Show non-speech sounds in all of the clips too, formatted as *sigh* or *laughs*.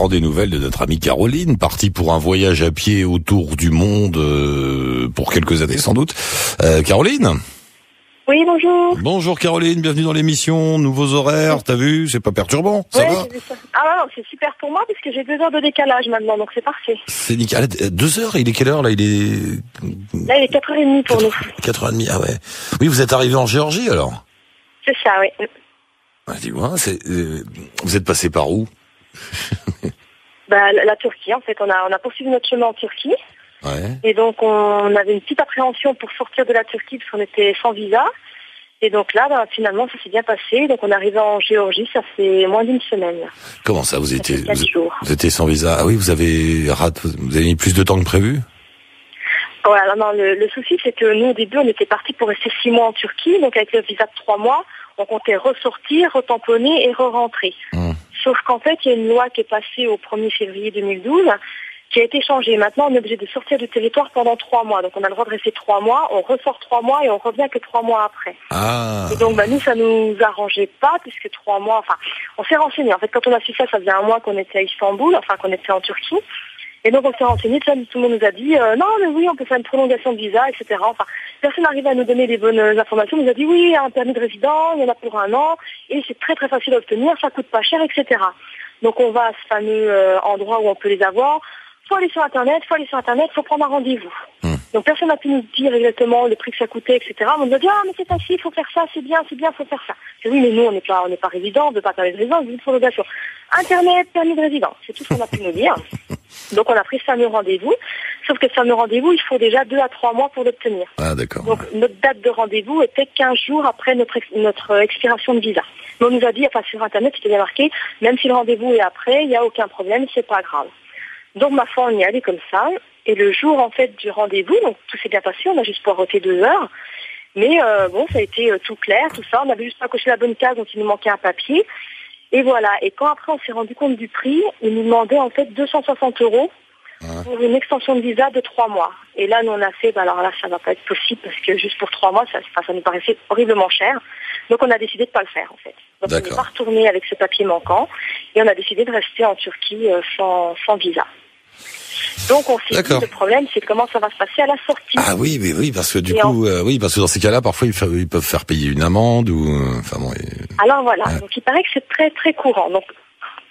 prend des nouvelles de notre amie Caroline, partie pour un voyage à pied autour du monde euh, pour quelques années sans doute. Euh, Caroline Oui, bonjour. Bonjour Caroline, bienvenue dans l'émission, nouveaux horaires, t'as vu, c'est pas perturbant, ça va? ça. Ah non, c'est super pour moi puisque j'ai deux heures de décalage maintenant, donc c'est parfait. C'est nickel. Ah, Deux heures, il est quelle heure là? Il est Là, il est 4h30 pour nous. 4h30, ah ouais. Oui, vous êtes arrivé en Géorgie alors? C'est ça, oui. ah, Dis-moi, euh, vous êtes passé par où? *laughs* Bah, la, la Turquie, en fait, on a, on a poursuivi notre chemin en Turquie. Ouais. Et donc, on avait une petite appréhension pour sortir de la Turquie parce qu'on était sans visa. Et donc là, bah, finalement, ça s'est bien passé. Donc, on est arrivé en Géorgie, ça fait moins d'une semaine. Comment ça, vous étiez vous, jours. vous étiez sans visa? Ah oui, vous avez rat- vous avez mis plus de temps que prévu? Voilà, non, le, le souci, c'est que nous, au début, on était partis pour rester six mois en Turquie. Donc, avec le visa de trois mois, on comptait ressortir, retamponner et re-rentrer. Sauf qu'en fait, il y a une loi qui est passée au 1er février 2012 qui a été changée. Maintenant, on est obligé de sortir du territoire pendant trois mois. Donc, on a le droit de rester trois mois, on ressort trois mois et on revient que trois mois après. Ah Et donc, bah, nous, ça nous arrangeait pas puisque trois mois, enfin, on s'est renseigné. En fait, quand on a su ça, ça faisait un mois qu'on était à Istanbul, enfin, qu'on était en Turquie. Et donc, on s'est renseigné, tout, le monde nous a dit, euh, non, mais oui, on peut faire une prolongation de visa, etc. Enfin, personne n'arrive à nous donner les bonnes informations. On nous a dit, oui, un permis de résident, il y en a pour un an, et c'est très, très facile à obtenir, ça coûte pas cher, etc. Donc, on va à ce fameux euh, endroit où on peut les avoir. Faut aller sur Internet, faut aller sur Internet, faut prendre un rendez-vous. Hmm. Donc, personne n'a pu nous dire exactement le prix que ça coûtait, etc. On nous a dit, ah, mais c'est facile, faut faire ça, c'est bien, c'est bien, faut faire ça. Dis, oui, mais nous, on n'est pas, on n'est pas résident, on ne veut pas permis de résidence, on veut une prolongation. Internet, permis de résidence, c'est tout ce qu'on a pu nous dire. *laughs* Donc on a pris ce fameux rendez-vous, sauf que ce fameux rendez-vous, il faut déjà deux à trois mois pour l'obtenir. Ah d'accord. Donc notre date de rendez-vous était 15 jours après notre, ex- notre expiration de visa. Mais on nous a dit, enfin sur Internet, c'était bien marqué, même si le rendez-vous est après, il n'y a aucun problème, c'est pas grave. Donc ma foi, on y allait comme ça. Et le jour en fait du rendez-vous, donc tout s'est bien passé, on a juste poireauté deux heures. Mais euh, bon, ça a été euh, tout clair, tout ça. On avait juste pas coché la bonne case, donc il nous manquait un papier. Et voilà. Et quand après on s'est rendu compte du prix, ils nous demandaient en fait 260 euros Ouais. pour une extension de visa de trois mois. Et là, nous on a fait, bah, alors là, ça va pas être possible parce que juste pour trois mois, ça, ça nous paraissait horriblement cher. Donc on a décidé de pas le faire en fait. Donc on n'est pas retourné avec ce papier manquant et on a décidé de rester en Turquie euh, sans, sans visa. Donc on s'est dit le problème, c'est comment ça va se passer à la sortie. Ah oui, mais oui, parce que du Et coup, euh, oui, parce que dans ces cas-là, parfois ils, peuvent faire payer une amende ou, euh, enfin bon. et- Alors voilà, Ouais. donc il paraît que c'est très très courant. Donc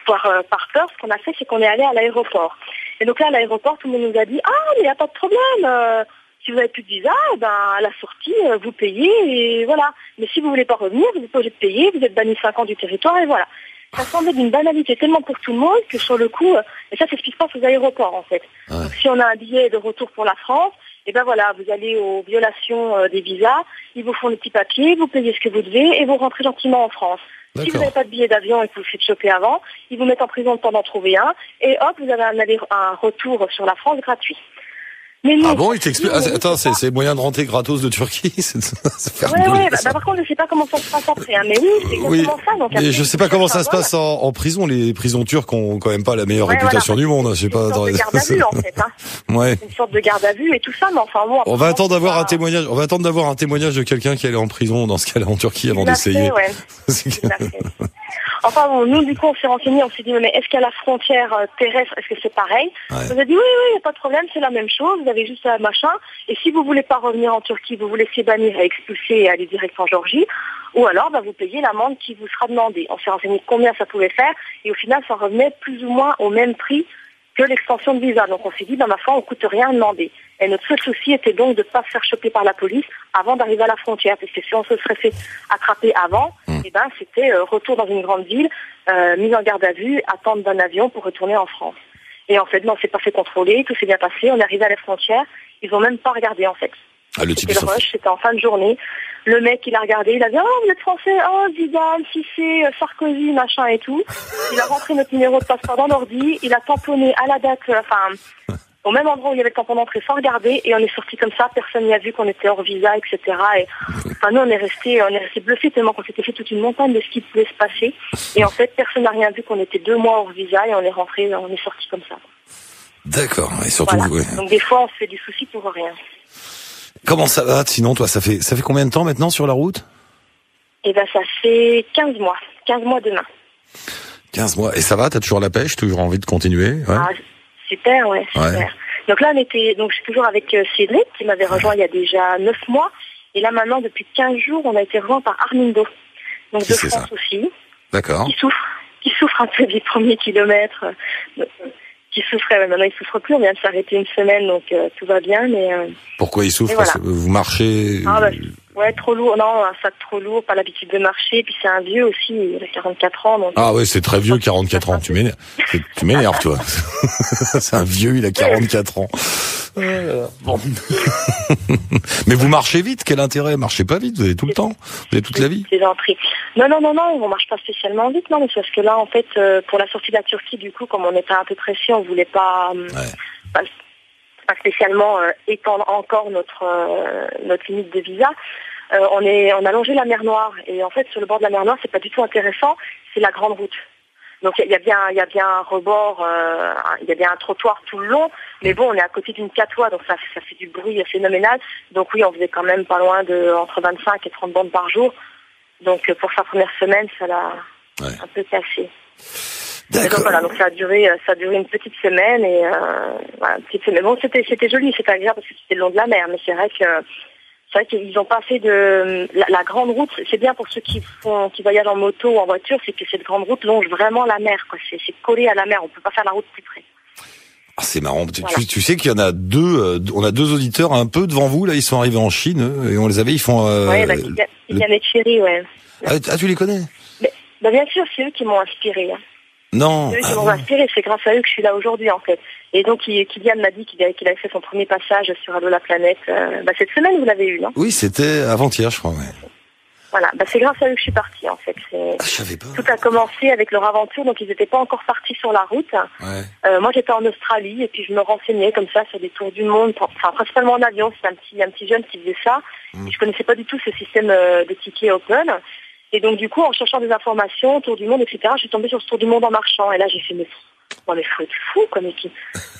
par, euh, par peur, ce qu'on a fait, c'est qu'on est allé à l'aéroport. Et donc là, à l'aéroport, tout le monde nous a dit Ah, mais il n'y a pas de problème. euh, si vous n'avez plus de visa, ben, à la sortie, euh, vous payez et voilà. Mais si vous voulez pas revenir, vous n'êtes pas obligé de payer, vous êtes banni 5 ans du territoire et voilà. Ça semblait d'une banalité tellement pour tout le monde que sur le coup, euh, et ça c'est ce qui se passe aux aéroports en fait. Ouais. Donc si on a un billet de retour pour la France, et ben voilà, vous allez aux violations euh, des visas, ils vous font le petit papier, vous payez ce que vous devez et vous rentrez gentiment en France. Si vous n'avez pas de billet d'avion et que vous vous faites choper avant, ils vous mettent en prison le temps d'en trouver un et hop, vous avez un, aller- un retour sur la France gratuit. Mais nous, Ah bon, il t'explique. Ah, attends, c'est c'est moyen de rentrer gratos de Turquie, *laughs* c'est Ouais, ouais, bah, bah, par contre, je sais pas comment ça se passe après, hein, mais oui, c'est Oui, ça. Donc, après, je sais pas comment ça se passe en, en prison. Les prisons turques ont quand même pas la meilleure Ouais, réputation voilà. du monde. hein, Je sais pas. une sorte de garde à vue, *laughs* en fait. Hein. Ouais. C'est une sorte de garde à vue et tout ça, mais enfin bon. On va attendre d'avoir un témoignage. On va attendre d'avoir un témoignage de quelqu'un qui est allé en prison dans ce cas-là en Turquie avant d'essayer. *laughs* Enfin bon, nous du coup on s'est renseigné, on s'est dit mais est-ce qu'à la frontière euh, terrestre, est-ce que c'est pareil Ouais. On nous a dit oui, oui, a pas de problème, c'est la même chose, vous avez juste un machin. Et si vous voulez pas revenir en Turquie, vous vous laissez bannir et expulser et aller direct en Géorgie, ou alors bah, vous payez l'amende qui vous sera demandée. On s'est renseigné combien ça pouvait faire, et au final ça revenait plus ou moins au même prix que l'extension de visa. Donc on s'est dit, bah, ma foi, on coûte rien à demander. Et notre seul souci était donc de ne pas se faire choper par la police avant d'arriver à la frontière. Parce que si on se serait fait attraper avant, Mm. eh ben, c'était euh, retour dans une grande ville, euh, mise en garde à vue, attente d'un avion pour retourner en France. Et en fait, non, on s'est pas fait contrôler, tout s'est bien passé, on est arrivé à la frontière, ils ont même pas regardé en fait. Ah, le type, C'était le rush, c'était en fin de journée. Le mec, il a regardé, il a dit, oh, vous êtes français, oh, Zidane, Cissé, euh, Sarkozy, machin et tout. Il a rentré notre numéro de passeport dans l'ordi, il a tamponné à la date, euh, enfin, *laughs* au même endroit où il y avait le tampon d'entrée sans regarder, et on est sorti comme ça, personne n'y a vu qu'on était hors visa, etc. Et, enfin, nous, on est resté, on est resté bluffés tellement qu'on s'était fait toute une montagne de ce qui pouvait se passer. Et en fait, personne n'a rien vu qu'on était deux mois hors visa, et on est rentré, on est sorti comme ça. D'accord. Et surtout, Voilà. ouais. Donc des fois, on se fait du souci pour rien. Comment ça va Sinon, toi, ça fait ça fait combien de temps maintenant sur la route? Et ben, ça fait 15 mois. 15 mois demain. 15 mois. Et ça va T'as toujours la pêche Toujours envie de continuer? Ouais. Ah, super, ouais, super. Ouais. Donc là, on était, donc je suis toujours avec euh, Cédric, qui m'avait rejoint il y a déjà 9 mois. Et là, maintenant, depuis 15 jours, on a été rejoint par Armindo. Donc Qui de France aussi, D'accord. qui souffre, qui souffre un peu des premiers kilomètres. Euh, qui souffrait, ouais, maintenant il souffre plus, on vient de s'arrêter une semaine, donc euh, tout va bien, mais euh, Pourquoi il souffre? voilà. Parce que Vous marchez Ah, bah, ouais, trop lourd, non, un sac trop lourd, pas l'habitude de marcher, puis c'est un vieux aussi, il a 44 ans, donc Ah ouais, c'est très vieux, 44 ans. Tu m'énerves, tu *laughs* m'énerves toi. *laughs* c'est un vieux, il a 44 ans. Bon. *laughs* Mais vous marchez vite, quel intérêt? Marchez pas vite, vous avez tout le temps, vous avez toute la vie. C'est entrées. Non, non, non, non, on marche pas spécialement vite, non, mais c'est parce que là, en fait, euh, pour la sortie de la Turquie, du coup, comme on était un peu pressé, on voulait pas, euh, Ouais. pas, pas spécialement euh, étendre encore notre euh, notre limite de visa. Euh, on est, on a longé la mer Noire, et en fait, sur le bord de la mer Noire, c'est pas du tout intéressant, c'est la grande route. Donc il y, a bien, il y a bien un rebord, euh, il y a bien un trottoir tout le long, mais bon, on est à côté d'une catoie, donc ça, ça fait du bruit phénoménal. Donc oui, on faisait quand même pas loin de entre 25 et 30 bandes par jour. Donc euh, pour sa première semaine, ça l'a Ouais. un peu cassé. Donc voilà, donc ça a duré, ça a duré une petite semaine et euh, voilà, une petite semaine. Bon, c'était, c'était joli, c'était agréable parce que c'était le long de la mer, mais c'est vrai que c'est vrai qu'ils ont pas fait de la, la grande route. C'est bien pour ceux qui font, qui voyagent en moto ou en voiture, c'est que cette grande route longe vraiment la mer. Quoi. C'est, collé à la mer. On peut pas faire la route plus près. Ah, c'est marrant. Tu, Voilà. tu- tu sais qu'il y en a deux, euh, on a deux auditeurs un peu devant vous là. Ils sont arrivés en Chine eux, et on les avait. Ils font. euh, ouais, bah, Kylian et Thierry, ouais. ah, ah, tu les connais? Bah, bien sûr, c'est eux qui m'ont inspiré. Hein. Non. C'est eux qui Ah m'ont inspiré. C'est grâce à eux que je suis là aujourd'hui, en fait. Et donc, Kylian m'a dit qu'il avait, fait son premier passage sur Allo la planète. euh, bah, cette semaine, vous l'avez eu, non Oui, c'était avant-hier, je crois. Ouais. Voilà. Bah, c'est grâce à eux que je suis partie, en fait. Ah, je savais pas. Tout a commencé avec leur aventure, donc ils n'étaient pas encore partis sur la route. Ouais. Euh, moi, j'étais en Australie et puis je me renseignais comme ça sur des tours du monde, enfin principalement en avion. C'est un petit, un petit jeune qui faisait ça. Mm. Et je connaissais pas du tout ce système euh, de tickets open. Et donc, du coup, en cherchant des informations, tour du monde, etc., je suis tombée sur ce tour du monde en marchant. Et là, j'ai fait, mais, non, mais faut être fou, qui,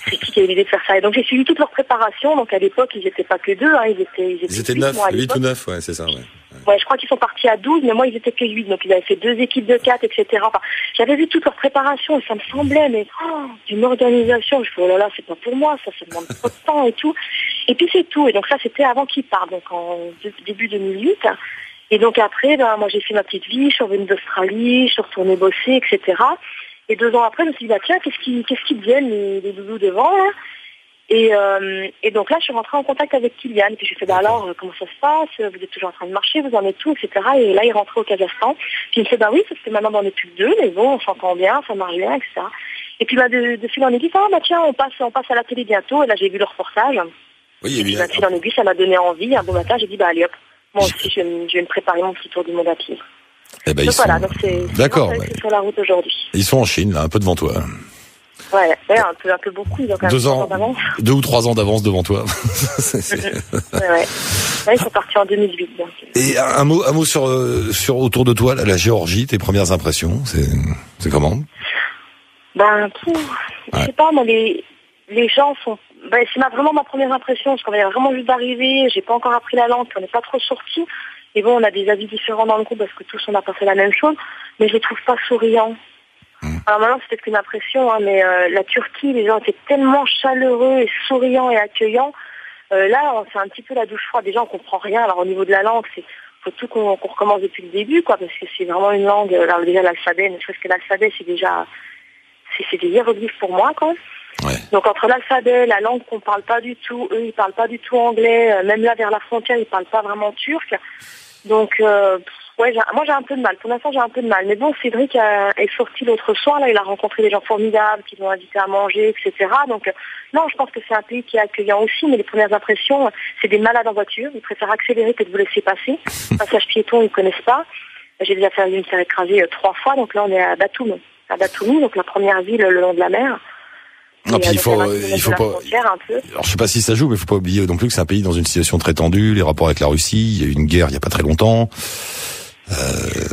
c'est qui qui a eu l'idée de faire ça? Et donc, j'ai suivi toute leur préparation. Donc, à l'époque, ils n'étaient pas que deux, hein, ils étaient, ils étaient, Ils étaient huit, neuf, moi, à 8 l'époque. ou 9, ouais, c'est ça. Ouais. Ouais, je crois qu'ils sont partis à 12, mais moi, ils étaient que 8. Donc, ils avaient fait deux équipes de 4, etc. Enfin, j'avais vu toute leur préparation et ça me semblait, mais oh, d'une organisation. Je me oh là là, c'est pas pour moi, ça, ça demande trop de temps et tout. Et puis, c'est tout. Et donc, ça, c'était avant qu'ils partent, donc en début 2008. Et donc, après, ben, moi, j'ai fait ma petite vie. Je suis revenue d'Australie, je suis retournée bosser, etc. Et deux ans après, je me suis dit, bah, tiens, qu'est-ce qui, qu'est-ce qui deviennent les, les doudous devant, là? Et, euh, et donc là, je suis rentrée en contact avec Kylian. Puis je lui ai fait, bah alors, euh, comment ça se passe? Vous êtes toujours en train de marcher, vous en êtes tout, etc. Et là, il est rentré au Kazakhstan. Puis il me fait, bah oui, parce que maintenant, on n'est plus que deux, mais bon, on s'entend bien, ça marche bien, etc. Et puis bah, de, de fil en aiguille, ah bah tiens, on passe, on passe à la télé bientôt. Et là, j'ai vu le reportage. Oui, Et puis bah, de fil en aiguille, ça m'a donné envie. Un bon matin, j'ai dit, bah allez hop, moi aussi, je vais, je vais me préparer mon petit tour du monde à pied. Eh ben, ils sont, donc c'est D'accord, sur la route aujourd'hui. ils sont en Chine, là, un peu devant toi. Ouais, ouais, un peu, un peu beaucoup. Donc, Deux ans, d'avance. *laughs* deux ou trois ans d'avance devant toi. *laughs* C'est- Ouais, ouais. Ouais, ils sont partis en 2008. Donc. Et un mot, un mot sur, euh, sur autour de toi, la Géorgie, tes premières impressions, c'est, c'est comment? Ben, pouf, je sais pas, moi, les, les gens sont... Ben, c'est ma, vraiment ma première impression, parce qu'on vient vraiment juste d'arriver, j'ai pas encore appris la langue, on n'est pas trop sortis. Et bon, on a des avis différents dans le groupe, parce que tous, on n'a pas fait la même chose, mais je les trouve pas souriants. Mm. Alors maintenant, c'est peut-être qu'une impression, hein, mais euh, la Turquie, les gens étaient tellement chaleureux et souriants et accueillants. Euh, là, c'est un petit peu la douche froide. Déjà, on comprend rien. Alors, au niveau de la langue, c'est faut tout qu'on recommence depuis le début, quoi, parce que c'est vraiment une langue. Alors déjà, l'alphabet, ne serait-ce que l'alphabet, c'est déjà c'est des hiéroglyphes pour moi, quoi. Ouais. Donc entre l'alphabet, la langue qu'on parle pas du tout, eux ils parlent pas du tout anglais, euh, même là vers la frontière ils parlent pas vraiment turc. Donc euh, ouais, moi j'ai un peu de mal. Pour l'instant j'ai un peu de mal. Mais bon, Cédric euh, est sorti l'autre soir là, il a rencontré des gens formidables qui l'ont invité à manger, etc. Donc non, je pense que c'est un pays qui est accueillant aussi. Mais les premières impressions, c'est des malades en voiture. Ils préfèrent accélérer que de vous laisser passer. *laughs* Passage piéton, ils connaissent pas. J'ai déjà fait une faire écraser trois fois. Donc là on est à Batumi, à Batumi, donc la première ville le long de la mer. Non, puis euh, il faut, à 20 euh, kilomètres il faut pas. Alors je sais pas si ça joue, mais il faut pas oublier non plus que c'est un pays dans une situation très tendue, les rapports avec la Russie, il y a eu une guerre il y a pas très longtemps.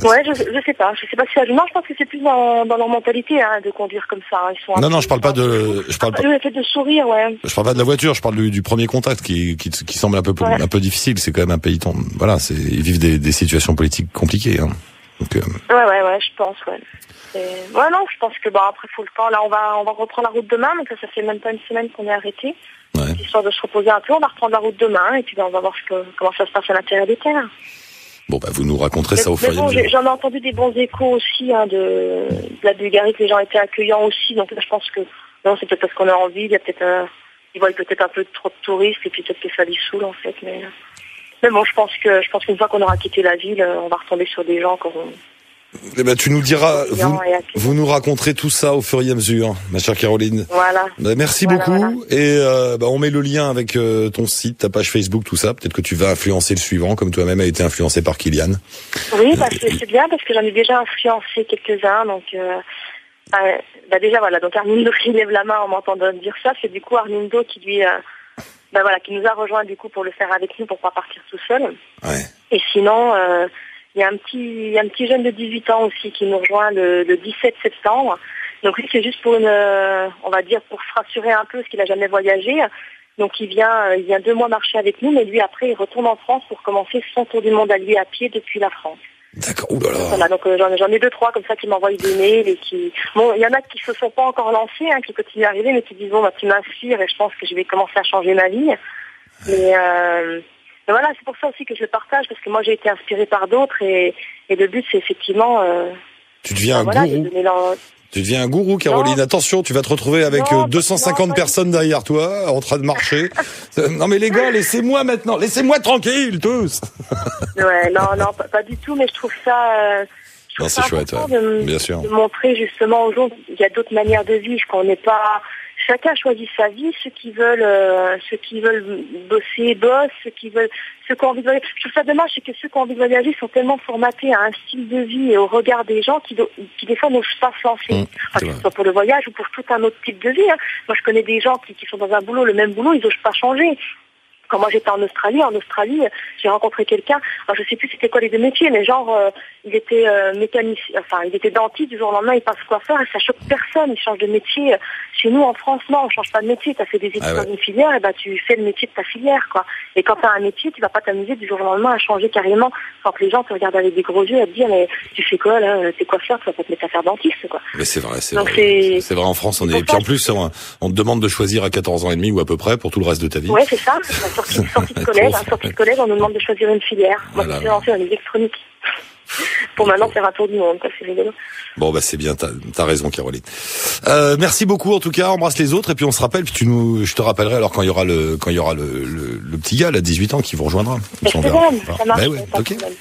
Ouais, je, je sais pas. Je sais pas si ça joue. Non, je pense que c'est plus dans, dans leur mentalité hein, de conduire comme ça. hein. Ils sont un Non, non, je parle pas de, je parle pas, Le fait de sourire, ouais. je parle pas de la voiture, je parle du, du premier contact qui, qui, qui semble un peu, Ouais. un peu difficile. C'est quand même un pays, voilà, c'est, ils vivent des, des situations politiques compliquées. Hein. Donc, euh, Ouais, ouais, ouais, je pense, ouais. Et- Ouais, non, je pense que bon, après, faut le temps. Là, on va, on va reprendre la route demain, donc ça, fait même pas une semaine qu'on est arrêté. ouais. Histoire de se reposer un peu, on va reprendre la route demain, et puis ben, on va voir ce que, comment ça se passe à l'intérieur des terres. Bon, bah, vous nous raconterez Mais, ça au mais fur et à mesure. j'en ai entendu des bons échos aussi hein, de, de la Bulgarie, que les gens étaient accueillants aussi. Donc là, je pense que non, c'est peut-être parce qu'on a envie. Il y a peut-être, ils voient peut-être un peu trop de touristes et puis peut-être que ça les saoule en fait. Mais, mais bon, je pense que je pense qu'une fois qu'on aura quitté la ville, euh, on va retomber sur des gens auront Eh ben, tu nous diras, vous, vous nous raconterez tout ça au fur et à mesure, ma chère Caroline. Voilà. Bah, merci Voilà, beaucoup et euh, bah, on met le lien avec euh, ton site, ta page Facebook, tout ça. Peut-être que tu vas influencer le suivant, comme toi-même a été influencé par Kylian. Oui, *laughs* bah, c'est c'est bien parce que j'en ai déjà influencé quelques-uns. Donc, euh, bah, déjà voilà. Donc Armindo qui lève la main en m'entendant dire ça, c'est du coup Armindo qui lui, bah, voilà, qui nous a rejoint du coup pour le faire avec nous pour pas partir tout seul. Ouais. Et sinon, euh, il y a un petit, il y a un petit jeune de 18 ans aussi qui nous rejoint le, le 17 septembre. Donc lui, c'est juste pour une, euh, on va dire, pour se rassurer un peu, parce qu'il a jamais voyagé. Donc il vient, euh, il vient deux mois marcher avec nous, mais lui après, il retourne en France pour commencer son tour du monde à lui à pied depuis la France. D'accord. Ouh là là. Voilà, donc euh, j'en ai deux, trois comme ça qui m'envoient des mails et qui... Bon, il y en a qui se sont pas encore lancés, hein, qui continuent à arriver, mais qui disent, bon, bah, tu m'inspires et je pense que je vais commencer à changer ma vie. Mais, euh, mais voilà, c'est pour ça aussi que je le partage, parce que moi j'ai été inspirée par d'autres et, et le but c'est effectivement... Euh, Tu deviens un voilà, gourou. Tu deviens un gourou, Caroline. Non. Attention, tu vas te retrouver avec Non, euh, 250 non, pas personnes derrière toi, en train de marcher. *laughs* Euh, non mais les gars, laissez-moi maintenant, laissez-moi tranquille tous. Ouais, non, non, pas, pas du tout, mais je trouve ça... euh, je trouve Non, c'est chouette, ouais. de, Bien sûr. de montrer justement aux gens qu'il y a d'autres manières de vivre, qu'on n'est pas chacun choisit sa vie, ceux qui veulent euh, ceux qui veulent bosser bossent, ceux qui veulent ceux qui ont envie de voyager. Je trouve ça dommage, c'est que ceux qui ont envie de voyager sont tellement formatés à un style de vie et au regard des gens qui, do- qui des fois n'osent pas se lancer. Mmh, Enfin, que ce soit pour le voyage ou pour tout un autre type de vie. hein. Moi je connais des gens qui, qui sont dans un boulot, le même boulot, ils n'osent pas changer. Quand moi j'étais en Australie, en Australie, j'ai rencontré quelqu'un, alors je sais plus c'était quoi les deux métiers, mais genre euh, il était euh, mécanicien, enfin il était dentiste, du jour au lendemain il passe coiffeur et ça choque personne, il change de métier. Chez nous en France, non, on change pas de métier, tu as fait des études Ah ouais. dans une filière, et ben tu fais le métier de ta filière quoi. Et quand tu as un métier, tu vas pas t'amuser du jour au lendemain à changer carrément, sans que les gens te regardent avec des gros yeux à te dire mais tu fais quoi là, t'es coiffeur, tu vas pas te mettre à faire dentiste quoi. Mais c'est vrai, c'est vrai. c'est- vrai en France, on est. pour Puis en plus, on, on te demande de choisir à 14 ans et demi ou à peu près pour tout le reste de ta vie. Ouais, c'est ça. La sortie, sortie de *laughs* collège, hein, sortie de collège, on nous demande de choisir une filière. Moi, Voilà. je suis lancée dans les électroniques. Pour maintenant faire un tour du monde, c'est rigolo. Bon bah c'est bien, t'as as raison Caroline. Euh, merci beaucoup en tout cas, embrasse les autres et puis on se rappelle, puis tu nous, je te rappellerai alors quand il y aura le quand il y aura le, le, le petit gars, là, 18 ans, qui vous rejoindra. Ça marche. Ben ouais, pas de ok. problème.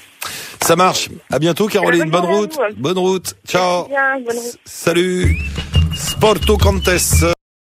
Ça marche. À bientôt Caroline, bonne route, bonne route. Ciao. Bien, bonne route. Salut. Sporto Contes.